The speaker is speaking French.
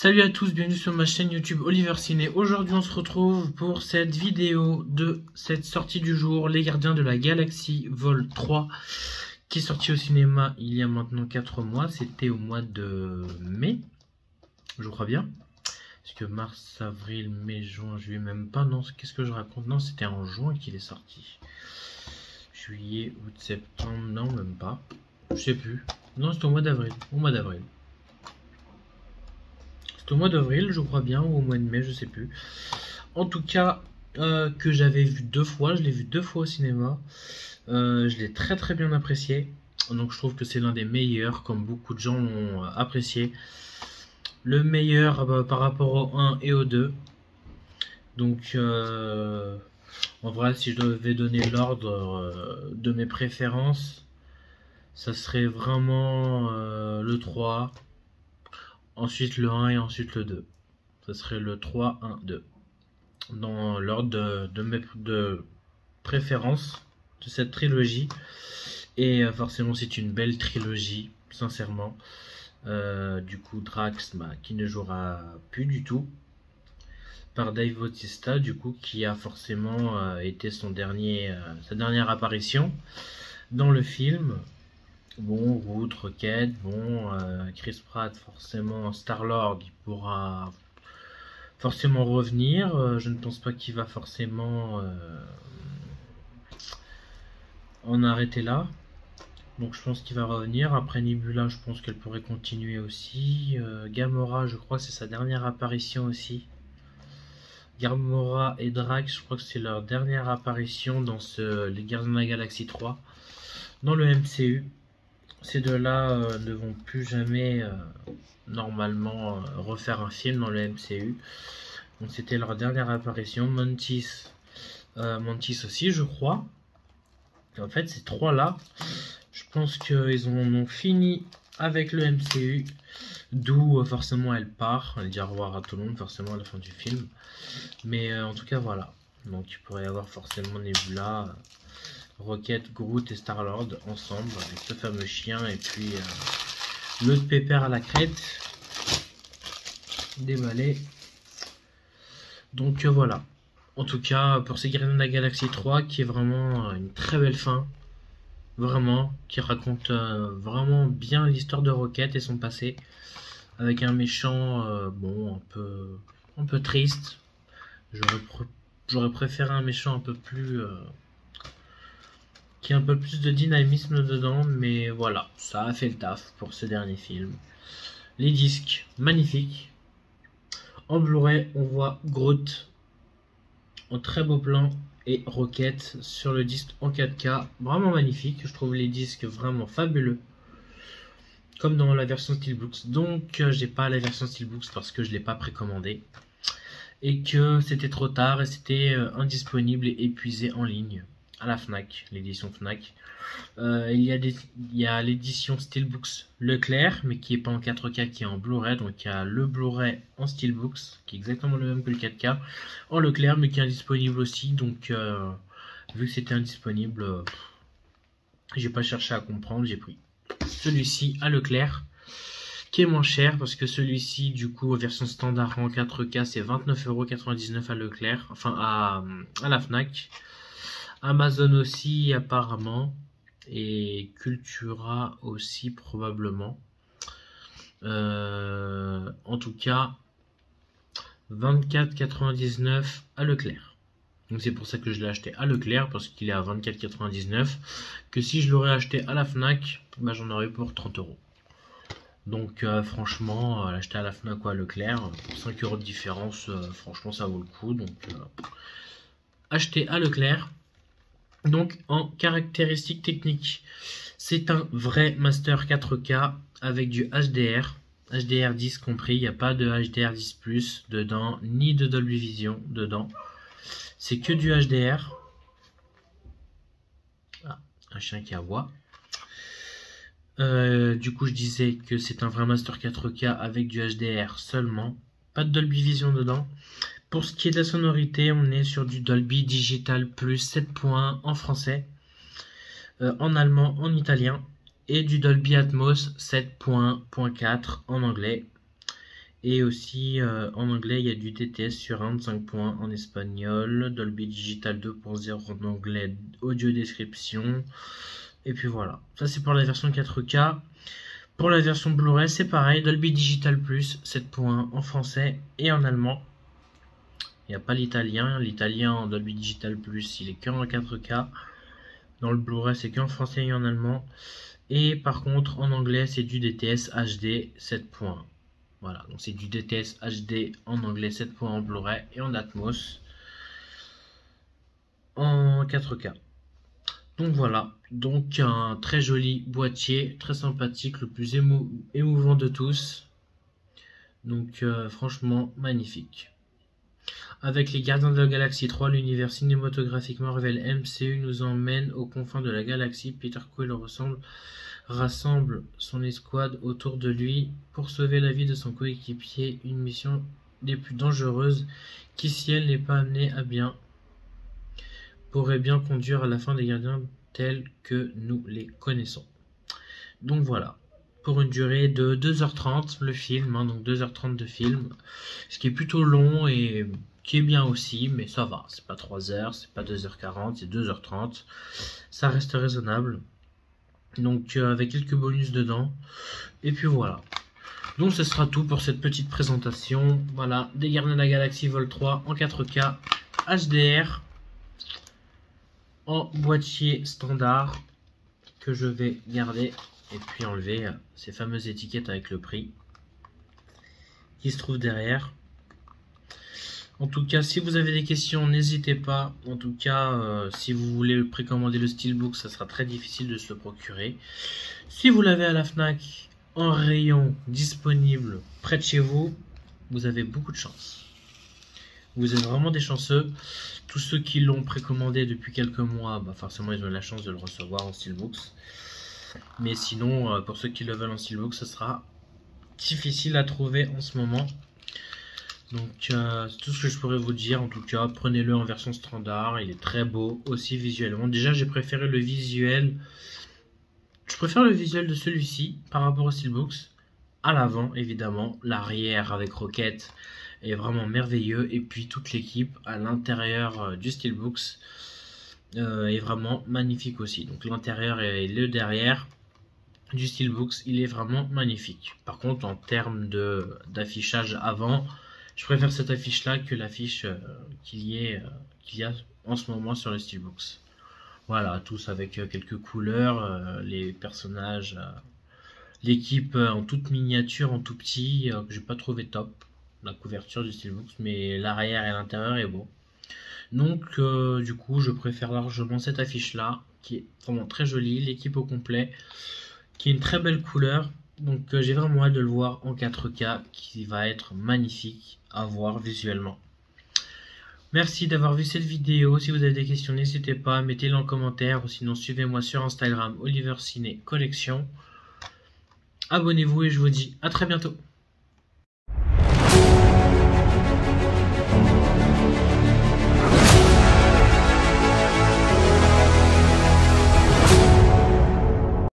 Salut à tous, bienvenue sur ma chaîne YouTube Oliver Ciné. Aujourd'hui on se retrouve pour cette vidéo de cette sortie du jour, Les Gardiens de la Galaxie Vol 3, qui est sorti au cinéma il y a maintenant 4 mois, c'était au mois de mai, je crois bien. Parce que mars, avril, mai, juin, juillet, même pas, non, qu'est-ce que je raconte? Non, c'était en juin qu'il est sorti. Juillet, août, septembre, non, même pas. Je sais plus. Non, c'était au mois d'avril, au mois d'avril au mois d'avril, je crois bien, ou au mois de mai, je sais plus. En tout cas, euh, que j'avais vu deux fois, je l'ai vu deux fois au cinéma. Euh, je l'ai très très bien apprécié. Donc je trouve que c'est l'un des meilleurs, comme beaucoup de gens l'ont apprécié. Le meilleur bah, par rapport au 1 et au 2. Donc euh, en vrai, si je devais donner l'ordre de mes préférences, ça serait vraiment le 3, ensuite le 1 et ensuite le 2. Ce serait le 3, 1, 2. Dans l'ordre de, mes de préférence de cette trilogie. Et euh, forcément, c'est une belle trilogie, sincèrement. Euh, du coup, Drax, qui ne jouera plus du tout. Par Dave Bautista, du coup, qui a forcément euh, été son dernier, sa dernière apparition dans le film. Bon, Root, Rocket, bon, euh, Chris Pratt, forcément, Star-Lord, il pourra forcément revenir. Euh, je ne pense pas qu'il va forcément euh, en arrêter là. Donc je pense qu'il va revenir. Après Nebula, je pense qu'elle pourrait continuer aussi. Gamora, je crois que c'est sa dernière apparition aussi. Gamora et Drax, je crois que c'est leur dernière apparition dans ce Les Gardiens de la Galaxie 3 dans le MCU. Ces deux-là euh, ne vont plus jamais euh, normalement euh, refaire un film dans le MCU. Donc c'était leur dernière apparition. Mantis, Mantis aussi, je crois. en fait, ces trois-là, je pense qu'ils en ont fini avec le MCU. D'où forcément elle part. Elle dit au revoir à tout le monde, forcément à la fin du film. Mais en tout cas, voilà. Donc il pourrait y avoir forcément Nebula Rocket, Groot et Star-Lord ensemble avec ce fameux chien et puis euh, l'autre pépère à la crête déballé. Donc euh, voilà. En tout cas, pour ces Gardiens de la Galaxie 3, qui est vraiment euh, une très belle fin. Vraiment, qui raconte vraiment bien l'histoire de Rocket et son passé. Avec un méchant, bon, un peu, un peu triste. J'aurais préféré un méchant un peu plus un peu plus de dynamisme dedans, mais voilà, ça a fait le taf pour ce dernier film. Les disques, magnifiques. En Blu-ray, on voit Groot en très beau plan et Rocket sur le disque en 4K, vraiment magnifique. Je trouve les disques vraiment fabuleux, comme dans la version Steelbooks. Donc, euh, j'ai pas la version Steelbooks parce que je l'ai pas précommandé et que c'était trop tard et c'était euh, indisponible et épuisé en ligne à la FNAC, l'édition FNAC. Euh, il y a, l'édition Steelbooks Leclerc, mais qui est pas en 4K, qui est en Blu-ray. Donc il y a le Blu-ray en Steelbooks, qui est exactement le même que le 4K, en Leclerc, mais qui est indisponible aussi. Donc euh, vu que c'était indisponible, euh, j'ai pas cherché à comprendre, j'ai pris celui-ci à Leclerc qui est moins cher parce que celui-ci du coup version standard en 4K c'est 29,99€ à Leclerc enfin à la Fnac Amazon aussi apparemment et Cultura aussi probablement. Euh, en tout cas, 24,99 à Leclerc. Donc c'est pour ça que je l'ai acheté à Leclerc parce qu'il est à 24,99. Que si je l'aurais acheté à la Fnac, bah, j'en aurais pour 30 euros. Donc euh, franchement, euh, l'acheter à la Fnac ou à Leclerc, 5 euros de différence, franchement ça vaut le coup. Donc acheter à Leclerc. Donc en caractéristiques techniques, c'est un vrai Master 4K avec du HDR, HDR 10 compris, il n'y a pas de HDR 10 Plus dedans, ni de Dolby Vision dedans. C'est que du HDR. Ah, un chien qui aboie. Euh, du coup, je disais que c'est un vrai Master 4K avec du HDR seulement. Pas de Dolby Vision dedans. Pour ce qui est de la sonorité, on est sur du Dolby Digital Plus 7 points en français, euh, en allemand, en italien, et du Dolby Atmos 7.4 en anglais. Et aussi euh, en anglais, il y a du DTS sur 5 points en espagnol, Dolby Digital 2.0 en anglais, audio description. Et puis voilà, ça c'est pour la version 4K. Pour la version Blu-ray, c'est pareil, Dolby Digital Plus 7 points en français et en allemand. Il n'y a pas l'italien, l'italien en Dolby Digital Plus, il est que en 4K. Dans le Blu-ray, c'est qu'en français et en allemand. Et par contre, en anglais, c'est du DTS HD 7 points. Voilà, donc c'est du DTS HD en anglais 7 points en Blu-ray et en Atmos en 4K. Donc voilà, donc un très joli boîtier, très sympathique, le plus émouvant de tous. Donc euh, franchement magnifique. Avec les Gardiens de la Galaxie 3, l'univers cinématographique Marvel MCU nous emmène aux confins de la galaxie. Peter Quill ressemble rassemble son escouade autour de lui pour sauver la vie de son coéquipier, une mission des plus dangereuses qui, si elle n'est pas amenée à bien, pourrait bien conduire à la fin des gardiens tels que nous les connaissons. Donc voilà, pour une durée de 2h30 le film, hein, donc 2h30 de film, ce qui est plutôt long et qui est bien aussi, mais ça va, c'est pas 3h, c'est pas 2h40, c'est 2h30, ça reste raisonnable donc avec quelques bonus dedans. Et puis voilà. Donc ce sera tout pour cette petite présentation. Voilà, des Gardiens de la Galaxie Vol 3 en 4K HDR en boîtier standard que je vais garder et puis enlever euh, ces fameuses étiquettes avec le prix qui se trouve derrière. En tout cas, si vous avez des questions, n'hésitez pas. En tout cas, euh, si vous voulez précommander le Steelbook, ça sera très difficile de se le procurer. Si vous l'avez à la FNAC en rayon disponible près de chez vous, vous avez beaucoup de chance. Vous êtes vraiment des chanceux. Tous ceux qui l'ont précommandé depuis quelques mois, bah forcément ils ont la chance de le recevoir en Steelbooks. Mais sinon, euh, pour ceux qui le veulent en Steelbook, ce sera difficile à trouver en ce moment. Donc euh, c'est tout ce que je pourrais vous dire. En tout cas, prenez-le en version standard. Il est très beau aussi visuellement. Déjà, j'ai préféré le visuel. Je préfère le visuel de celui-ci par rapport au Steelbooks. À l'avant, évidemment. L'arrière avec Rocket est vraiment merveilleux. Et puis toute l'équipe à l'intérieur euh, du Steelbooks est vraiment magnifique aussi. Donc l'intérieur et le derrière du Steelbooks, il est vraiment magnifique. Par contre, en termes d'affichage avant, je préfère cette affiche-là que l'affiche euh, qu'il y, euh, y, a en ce moment sur le Steelbooks. Voilà, tous avec euh, quelques couleurs, les personnages, l'équipe en toute miniature, en tout petit, que j'ai pas trouvé top, la couverture du Steelbooks, mais l'arrière et l'intérieur est beau. Donc, du coup, je préfère largement cette affiche-là, qui est vraiment très jolie, l'équipe au complet, qui est une très belle couleur, donc euh, j'ai vraiment hâte de le voir en 4K qui va être magnifique à voir visuellement. Merci d'avoir vu cette vidéo. Si vous avez des questions, n'hésitez pas, mettez-les en commentaire. Ou sinon, suivez-moi sur Instagram, Oliver Ciné Collection. Abonnez-vous et je vous dis à très bientôt.